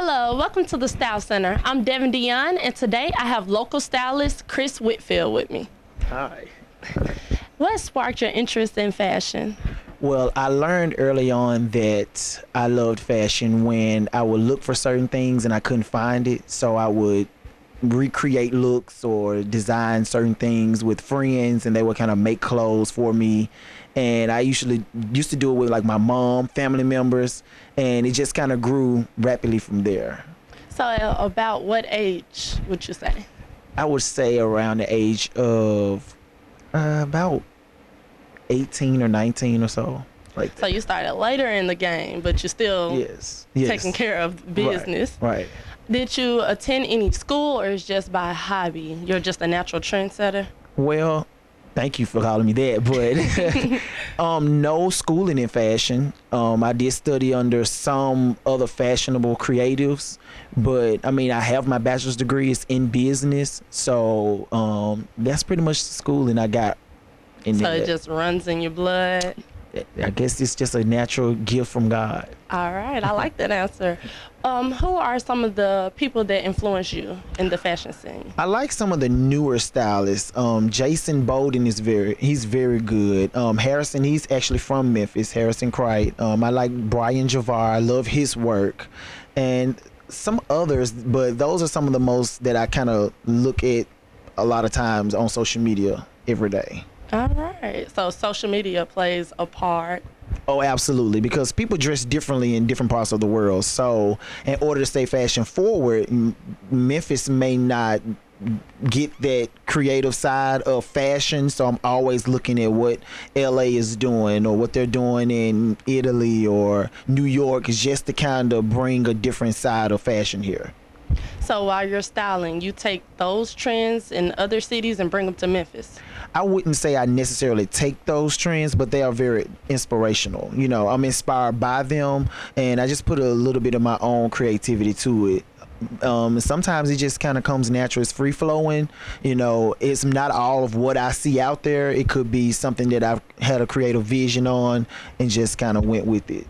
Hello, welcome to the Style Center. I'm Devin Dion, and today I have local stylist Chris Whitfield with me. Hi. What sparked your interest in fashion? Well, I learned early on that I loved fashion when I would look for certain things and I couldn't find it. So I would recreate looks or design certain things with friends and they would kind of make clothes for me. And I usually used to do it with like my mom, family members, and it just kind of grew rapidly from there. So, uh, about what age would you say? I would say around the age of uh, about 18 or 19 or so. Like So, you started later in the game, but you're still yes, yes. taking care of business. Right. Right. Did you attend any school or is just by hobby? You're just a natural trendsetter? Well, thank you for calling me that, but um, no schooling in fashion. Um, I did study under some other fashionable creatives, but I mean, I have my bachelor's degree is in business, so um, that's pretty much the schooling I got. In So, that. it just runs in your blood? I guess it's just a natural gift from God. All right, I like that answer. Um, who are some of the people that influence you in the fashion scene? I like some of the newer stylists. Um, Jason Bolden is very he's very good. Um, Harrison, he's actually from Memphis. Harrison Cright. Um, I like Brian Javar. I love his work, and some others. But those are some of the most that I kind of look at a lot of times on social media every day. All right, so social media plays a part. Oh, absolutely. Because people dress differently in different parts of the world. So, in order to stay fashion forward, Memphis may not get that creative side of fashion. So, I'm always looking at what LA is doing or what they're doing in Italy or New York, just to kind of bring a different side of fashion here. So while you're styling, you take those trends in other cities and bring them to Memphis. I wouldn't say I necessarily take those trends, but they are very inspirational. You know, I'm inspired by them, and I just put a little bit of my own creativity to it. Um, sometimes it just kind of comes natural. It's free flowing. You know, it's not all of what I see out there. It could be something that I've had a creative vision on and just kind of went with it.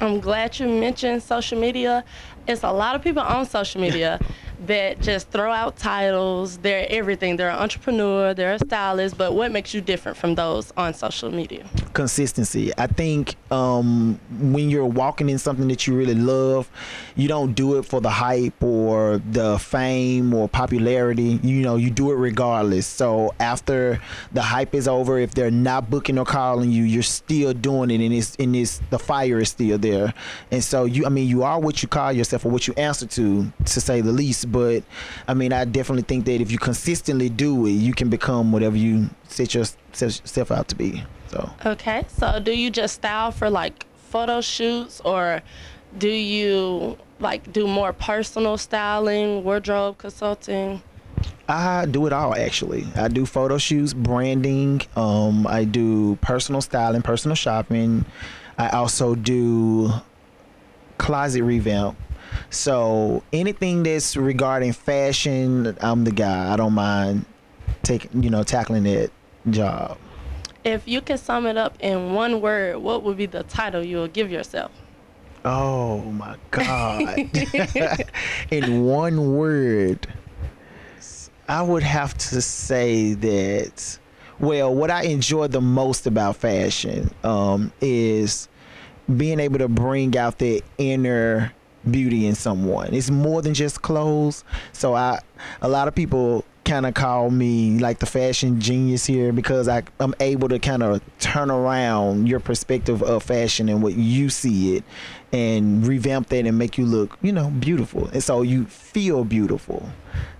I'm glad you mentioned social media. It's a lot of people on social media that just throw out titles. They're everything. They're an entrepreneur, they're a stylist, but what makes you different from those on social media? consistency. I think um, when you're walking in something that you really love, you don't do it for the hype or the fame or popularity. You know, you do it regardless. So after the hype is over, if they're not booking or calling you, you're still doing it, and it's and it's the fire is still there. And so you, I mean, you are what you call yourself or what you answer to, to say the least. But I mean, I definitely think that if you consistently do it, you can become whatever you set yourself out to be. So. Okay, so do you just style for like photo shoots or do you like do more personal styling, wardrobe consulting? I do it all actually. I do photo shoots, branding. Um, I do personal styling, personal shopping. I also do closet revamp. So anything that's regarding fashion, I'm the guy. I don't mind taking, you know, tackling that job. If you could sum it up in one word, what would be the title you would give yourself? Oh my god! In one word, I would have to say that. Well, what I enjoy the most about fashion um, is being able to bring out the inner beauty in someone. It's more than just clothes. So I, a lot of people kind of call me like the fashion genius here because I, I'm able to kind of turn around your perspective of fashion and what you see it and revamp that and make you look, you know, beautiful. And so you feel beautiful.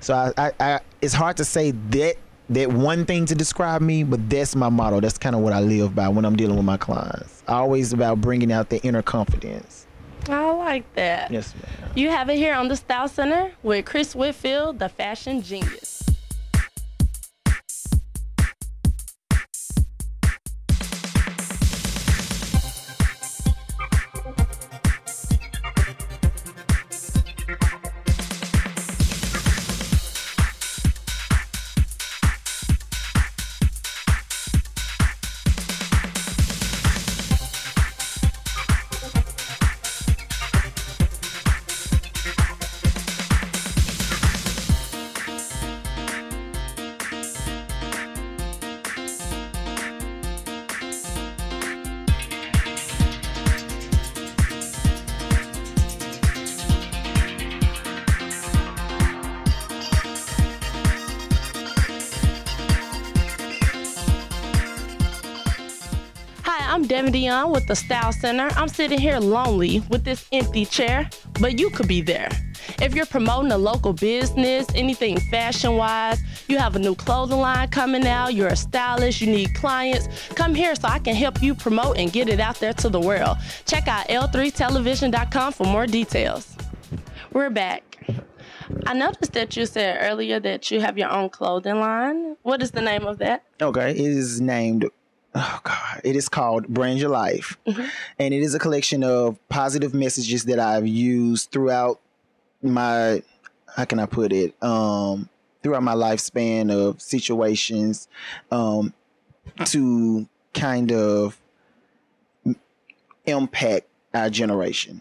So I, I, I it's hard to say that that one thing to describe me, but that's my motto. That's kind of what I live by when I'm dealing with my clients. Always about bringing out the inner confidence. I like that. Yes, ma'am. You have it here on the Style Center with Chris Whitfield, the fashion genius. I'm Devin Dion with the Style Center. I'm sitting here lonely with this empty chair, but you could be there. If you're promoting a local business, anything fashion wise, you have a new clothing line coming out, you're a stylist, you need clients, come here so I can help you promote and get it out there to the world. Check out l3television.com for more details. We're back. I noticed that you said earlier that you have your own clothing line. What is the name of that? Okay, it is named. Oh God! It is called Brand Your Life, mm-hmm. and it is a collection of positive messages that I've used throughout my. How can I put it? Um, throughout my lifespan of situations, um, to kind of impact our generation.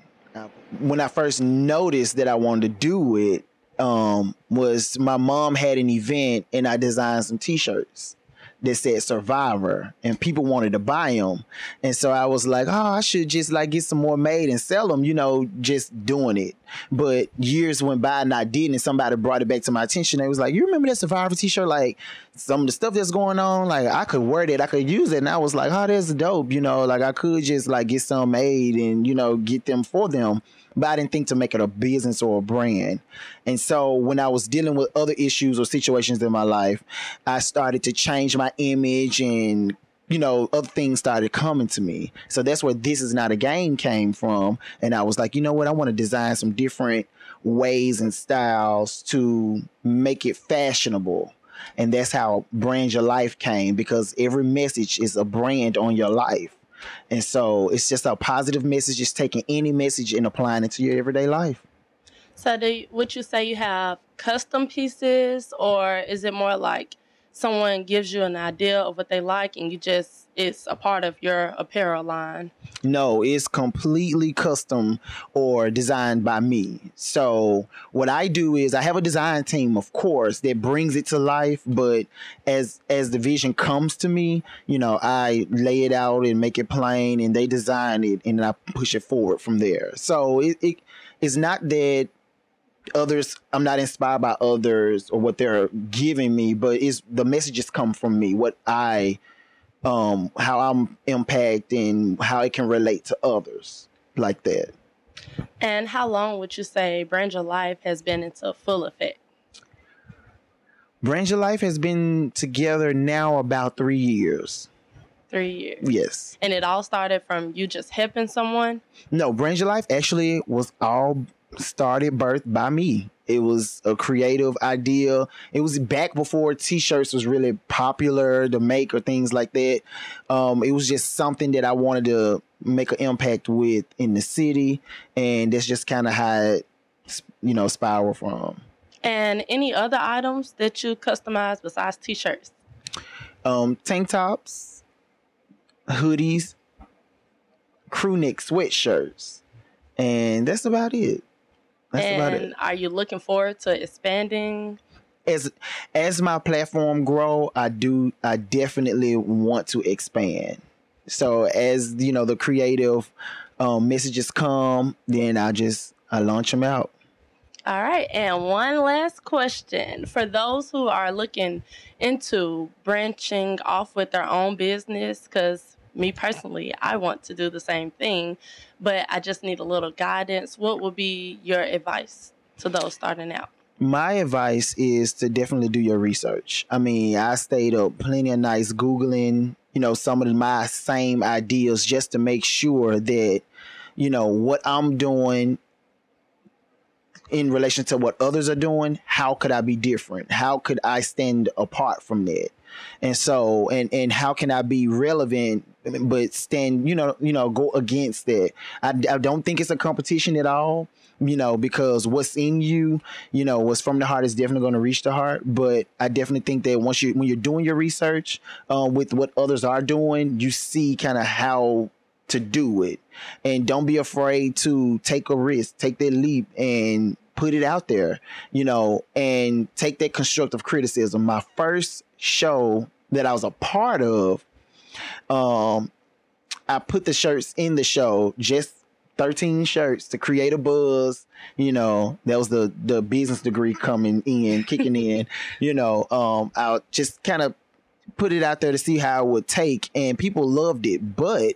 When I first noticed that I wanted to do it, um, was my mom had an event and I designed some T-shirts that said Survivor, and people wanted to buy them, and so I was like, oh, I should just like get some more made and sell them, you know, just doing it. But years went by and I didn't, and somebody brought it back to my attention. They was like, you remember that Survivor T-shirt? Like some of the stuff that's going on, like I could wear it, I could use it, and I was like, oh, that's dope, you know, like I could just like get some made and you know get them for them but I didn't think to make it a business or a brand. And so when I was dealing with other issues or situations in my life, I started to change my image and you know, other things started coming to me. So that's where this is not a game came from. And I was like, you know what? I want to design some different ways and styles to make it fashionable. And that's how Brand Your Life came because every message is a brand on your life. And so it's just a positive message, just taking any message and applying it to your everyday life. So, do you, would you say you have custom pieces, or is it more like someone gives you an idea of what they like and you just it's a part of your apparel line? No, it's completely custom or designed by me. So what I do is I have a design team, of course, that brings it to life. But as as the vision comes to me, you know, I lay it out and make it plain, and they design it, and I push it forward from there. So it, it it's not that others i'm not inspired by others or what they're giving me but it's the messages come from me what i um, how I'm impacting, how it can relate to others like that. And how long would you say Brand Your Life has been into full effect? Brand Your Life has been together now about three years. Three years. Yes. And it all started from you just helping someone? No, Brand Your Life actually was all started birthed by me. It was a creative idea. It was back before t-shirts was really popular to make or things like that. Um, it was just something that I wanted to make an impact with in the city, and that's just kind of how it, you know, spiral from. And any other items that you customize besides t-shirts? Um, tank tops, hoodies, crew neck sweatshirts, and that's about it. That's and about it. Are you looking forward to expanding? As as my platform grow, I do. I definitely want to expand. So as you know, the creative um, messages come, then I just I launch them out. All right, and one last question for those who are looking into branching off with their own business, because me personally, I want to do the same thing, but I just need a little guidance. What would be your advice to those starting out? My advice is to definitely do your research. I mean, I stayed up plenty of nights Googling, you know, some of my same ideas just to make sure that, you know, what I'm doing in relation to what others are doing, how could I be different? How could I stand apart from that? And so, and and how can I be relevant but stand, you know, you know, go against that. I, I don't think it's a competition at all, you know, because what's in you, you know, what's from the heart is definitely going to reach the heart. But I definitely think that once you, when you're doing your research uh, with what others are doing, you see kind of how to do it, and don't be afraid to take a risk, take that leap, and put it out there, you know, and take that constructive criticism. My first show that I was a part of um, I put the shirts in the show, just 13 shirts to create a buzz. You know, that was the the business degree coming in, kicking in. You know, um, I just kind of put it out there to see how it would take and people loved it but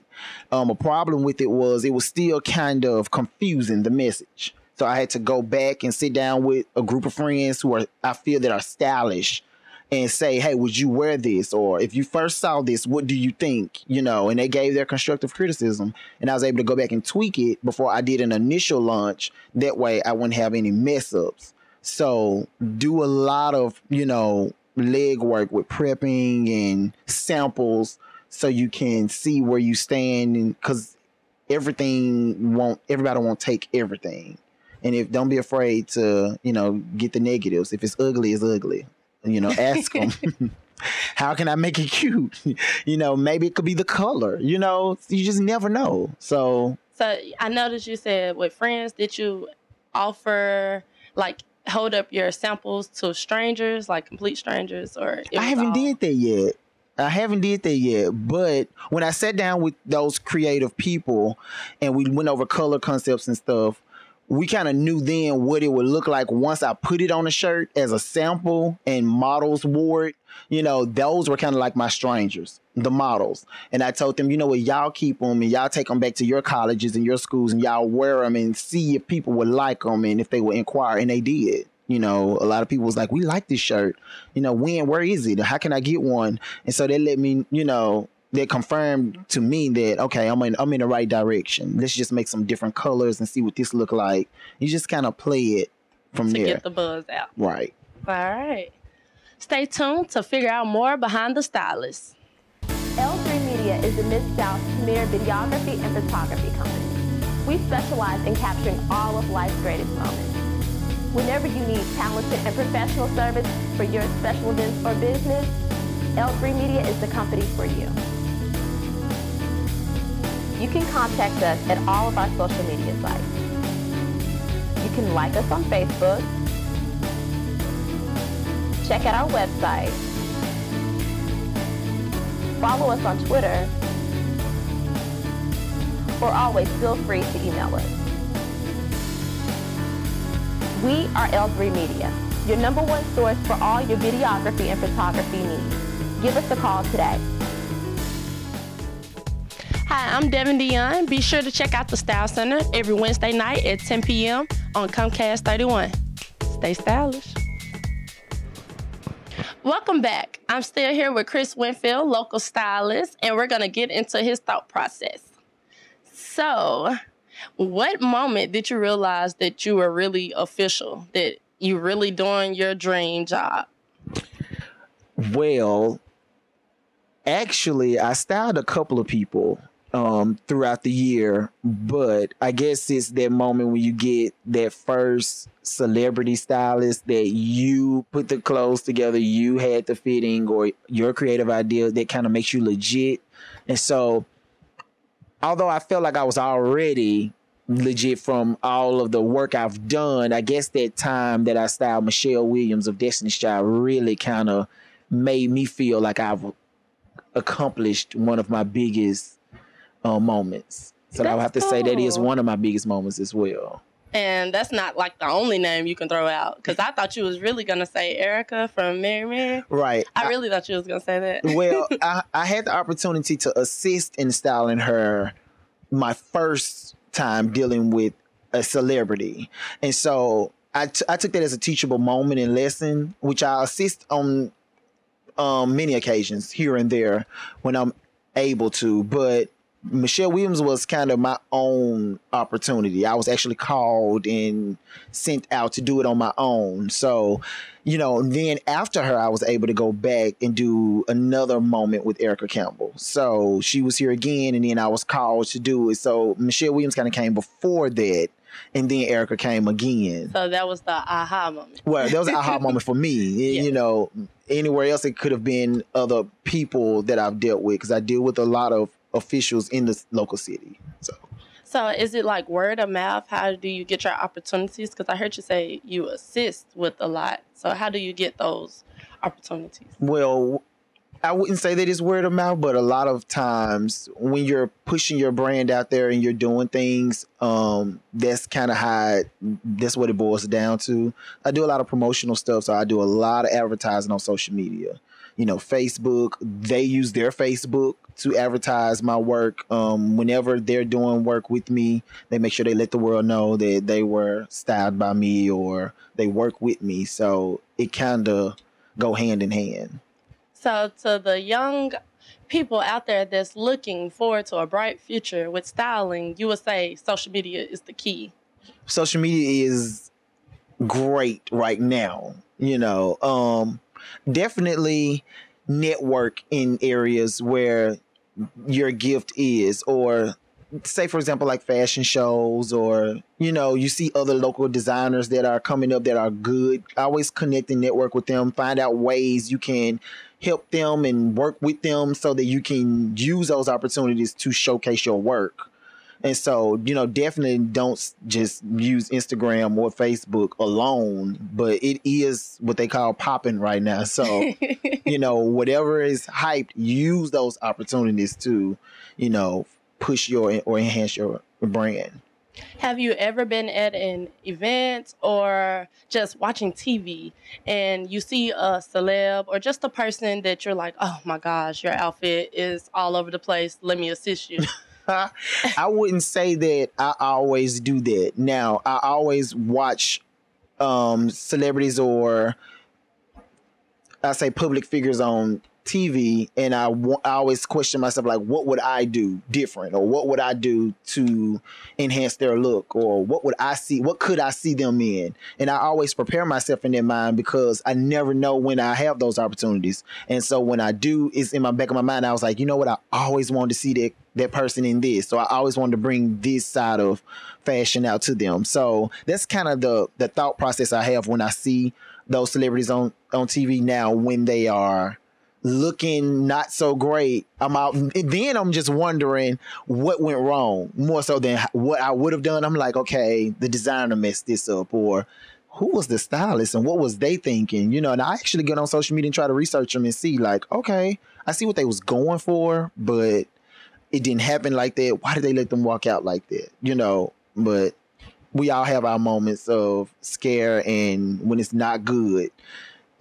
um, a problem with it was it was still kind of confusing the message so i had to go back and sit down with a group of friends who are i feel that are stylish and say hey would you wear this? Or if you first saw this what do you think? You know and they gave their constructive criticism and i was able to go back and tweak it before i did an initial launch. That way i wouldn't have any mess ups so do a lot of you know leg work with prepping and samples so you can see where you stand and because everything won't everybody won't take everything. And if don't be afraid to you know get the negatives. If it's ugly it's ugly you know ask them how can i make it cute you know maybe it could be the color you know you just never know so So I noticed you said with friends, did you offer like hold up your samples to strangers, like complete strangers, or I haven't all- did that yet. I haven't did that yet. But when I sat down with those creative people and we went over color concepts and stuff, we kind of knew then what it would look like once I put it on a shirt as a sample and models wore it. You know, those were kind of like my strangers, the models. And I told them, you know what, y'all keep them and y'all take them back to your colleges and your schools and y'all wear them and see if people would like them and if they would inquire. And they did. You know, a lot of people was like, we like this shirt. You know, when, where is it? How can I get one? And so they let me, you know, they confirmed to me that okay, I'm in I'm in the right direction. Let's just make some different colors and see what this look like. You just kind of play it from to there. get the buzz out. right. All right. Stay tuned to figure out more behind the stylist. L3 Media is the Mid-South's premier videography and photography company. We specialize in capturing all of life's greatest moments. Whenever you need talented and professional service for your special events or business, L3 Media is the company for you. You can contact us at all of our social media sites. You can like us on Facebook, check out our website, follow us on Twitter, or always feel free to email us. We are L3 Media, your number one source for all your videography and photography needs. Give us a call today. I'm Devin Dion. Be sure to check out the Style Center every Wednesday night at 10 p.m. on Comcast 31. Stay stylish. Welcome back. I'm still here with Chris Whitfield, local stylist, and we're going to get into his thought process. So, what moment did you realize that you were really official, that you really doing your dream job? Well, actually, I styled a couple of people um, throughout the year, but I guess it's that moment when you get that first celebrity stylist that you put the clothes together, you had the fitting, or your creative idea that kind of makes you legit. And so, although I felt like I was already legit from all of the work I've done, I guess that time that I styled Michelle Williams of Destiny's Child really kind of made me feel like I've accomplished one of my biggest uh, moments. So I would have to say that is one of my biggest moments as well. And that's not like the only name you can throw out because I thought you was really gonna say Erica from Mary Mary. Right. I really thought you was gonna say that. well, I, I had the opportunity to assist in styling her my first time dealing with a celebrity. And so I, t- I took that as a teachable moment and lesson, which I assist on um, many occasions here and there when I'm able to. But Michelle Williams was kind of my own opportunity. I was actually called and sent out to do it on my own. So, you know, then after her, I was able to go back and do another moment with Erica Campbell. So she was here again, and then I was called to do it. So Michelle Williams kind of came before that, and then Erica came again. So that was the aha moment. Well, that was an aha moment for me. You know, anywhere else it could have been other people that I've dealt with because I deal with a lot of officials in the local city. So So is it like word of mouth? How do you get your opportunities? Because I heard you say you assist with a lot. So how do you get those opportunities? Well, I wouldn't say that it's word of mouth, but a lot of times when you're pushing your brand out there and you're doing things, um, that's kind of how it, that's what it boils down to. I do a lot of promotional stuff, so I do a lot of advertising on social media. you know, Facebook. They use their Facebook to advertise my work. Um, whenever they're doing work with me, they make sure they let the world know that they were styled by me or they work with me. So it kind of go hand in hand. So, to the young people out there that's looking forward to a bright future with styling, you would say social media is the key. Social media is great right now. You know, um, definitely network in areas where your gift is, or say for example like fashion shows or you know you see other local designers that are coming up that are good always connect and network with them find out ways you can help them and work with them so that you can use those opportunities to showcase your work and so, you know, definitely don't just use Instagram or Facebook alone, but it is what they call popping right now. So, you know, whatever is hyped, use those opportunities to, you know, push your or enhance your brand. Have you ever been at an event or just watching TV and you see a celeb or just a person that you're like, oh my gosh, your outfit is all over the place. Let me assist you. I wouldn't say that I always do that. Now, I always watch um, celebrities or I say public figures on TV, and I, I always question myself like, what would I do different, or what would I do to enhance their look, or what would I see, what could I see them in, and I always prepare myself in their mind because I never know when I have those opportunities, and so when I do, it's in my back of my mind. I was like, you know what, I always wanted to see that that person in this, so I always wanted to bring this side of fashion out to them. So that's kind of the the thought process I have when I see those celebrities on on TV now when they are looking not so great. I'm out. Then I'm just wondering what went wrong more so than what I would have done. I'm like, okay, the designer messed this up, or who was the stylist and what was they thinking? You know, and I actually get on social media and try to research them and see, like, okay, I see what they was going for, but it didn't happen like that. Why did they let them walk out like that? You know, but we all have our moments of scare and when it's not good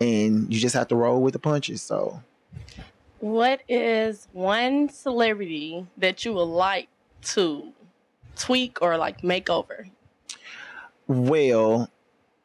and you just have to roll with the punches. So, what is one celebrity that you would like to tweak or like make over? Well,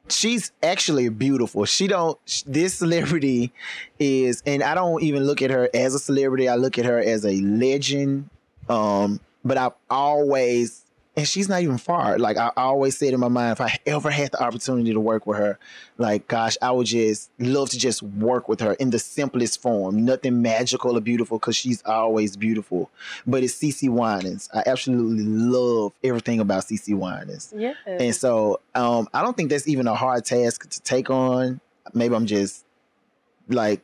she's actually beautiful. She don't. This celebrity is, and I don't even look at her as a celebrity. I look at her as a legend. Um, but I've always and she's not even far. Like I always said in my mind, if I ever had the opportunity to work with her, like gosh, I would just love to just work with her in the simplest form. Nothing magical or beautiful because she's always beautiful. But it's CeCe Winans. I absolutely love everything about CeCe Winans. Yeah. And so um, I don't think that's even a hard task to take on. Maybe I'm just like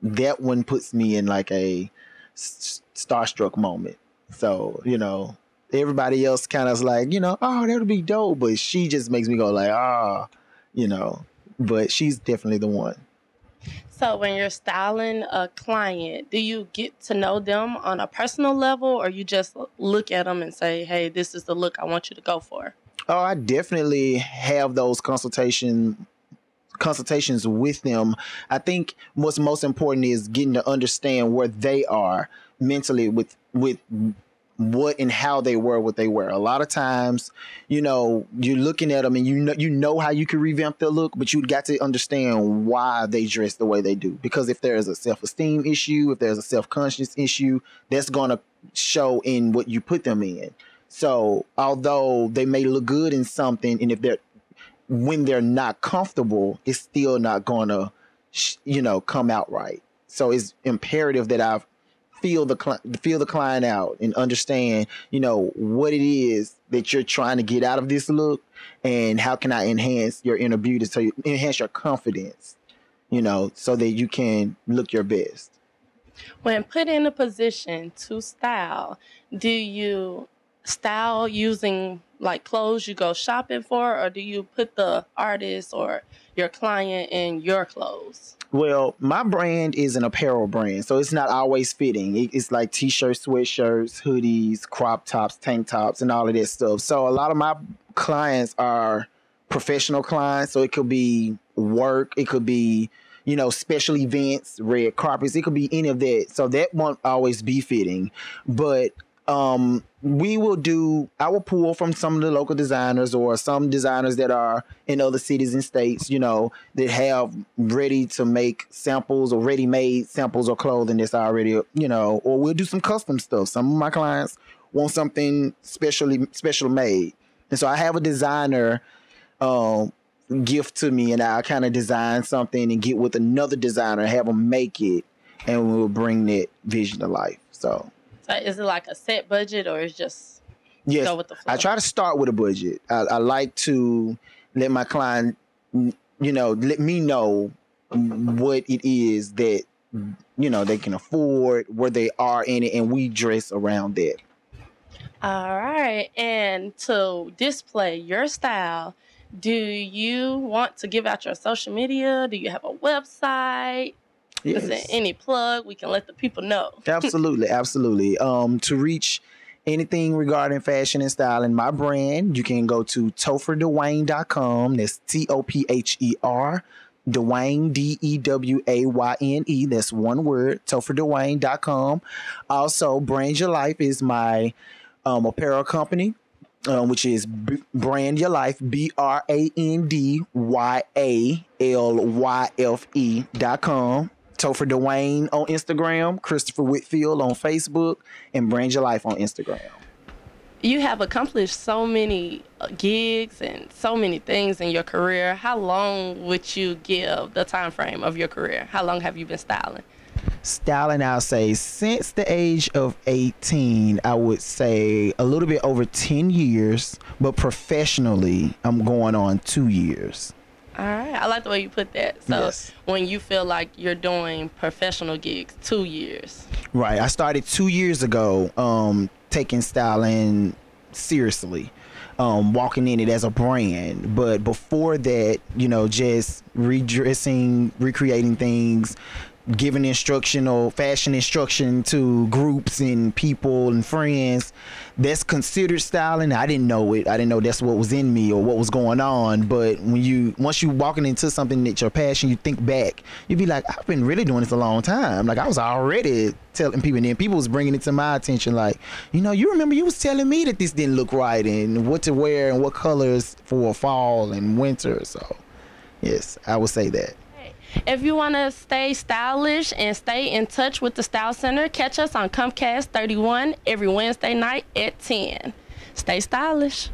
that one puts me in like a starstruck moment. So you know everybody else kind of like, you know, oh, that would be dope. But she just makes me go like, ah, oh, you know. But she's definitely the one. So when you're styling a client, do you get to know them on a personal level, or you just look at them and say, "Hey, this is the look I want you to go for"? Oh, I definitely have those consultation consultations with them. I think what's most important is getting to understand where they are mentally with with what and how they wear what they wear. A lot of times, you know, you're looking at them and you know you know how you can revamp their look, but you got to understand why they dress the way they do. Because if there's a self-esteem issue, if there's a self-conscious issue, that's to show in what you put them in. So, although they may look good in something and if they're when they're not comfortable, it's still not to you know, come out right. So it's imperative that I've feel the feel the client out and understand you know what it is that you're trying to get out of this look and how can i enhance your inner beauty so you enhance your confidence you know so that you can look your best? When put in a position to style do you style using like clothes you go shopping for or do you put the artist or your client in your clothes well, my brand is an apparel brand, so it's not always fitting. It's like t-shirts, sweatshirts, hoodies, crop tops, tank tops, and all of that stuff. So a lot of my clients are professional clients, so it could be work, it could be you know, special events, red carpets. It could be any of that. So that won't always be fitting. But um, we will do I will pull from some of the local designers or some designers that are in other cities and states, you know, that have ready to make samples or ready made samples or clothing that's already, you know, or we'll do some custom stuff. Some of my clients want something specially special made. And so I have a designer um gift to me and I kind of design something and get with another designer, have them make it, and we'll bring that vision to life. So So is it like a set budget or is just Yes, go with the flow? I try to start with a budget. I, I like to let my client, you know, let me know what it is that you know they can afford, where they are in it, and we dress around that. All right. And to display your style, do you want to give out your social media? Do you have a website? Is there Yes. any plug we can let the people know? absolutely, absolutely. Um, to reach anything regarding fashion and styling, my brand, you can go to topherdewayne.com. That's T O P H E R. Dewayne, D E W A Y N E. That's one word, topherdewayne.com. Also, Brand Your Life is my um, apparel company, um, which is B- Brand Your Life, B R A N D Y A L Y F E dot com. Topher Dewayne on Instagram, Christopher Whitfield on Facebook, and Brand Your Life on Instagram. You have accomplished so many uh, gigs and so many things in your career. How long would you give the time frame of your career? How long have you been styling? Styling, I'll say, since the age of 18, I would say a little bit over 10 years, but professionally, I'm going on two years. All right. I like the way you put that. So Yes. when you feel like you're doing professional gigs, two years. Right. I started two years ago, um, taking styling seriously, um, walking in it as a brand. But before that, you know, just redressing, recreating things, giving instructional fashion instruction to groups and people and friends. That's considered styling. I didn't know it. I didn't know that's what was in me or what was going on. But when you once you walking into something that's your passion, you think back. you'd be like, I've been really doing this a long time. Like I was already telling people, and then people was bringing it to my attention. Like, you know, you remember you was telling me that this didn't look right and what to wear and what colors for fall and winter. So, yes, I would say that. If you want to stay stylish and stay in touch with the Style Center, catch us on Comcast 31 every Wednesday night at 10. Stay stylish.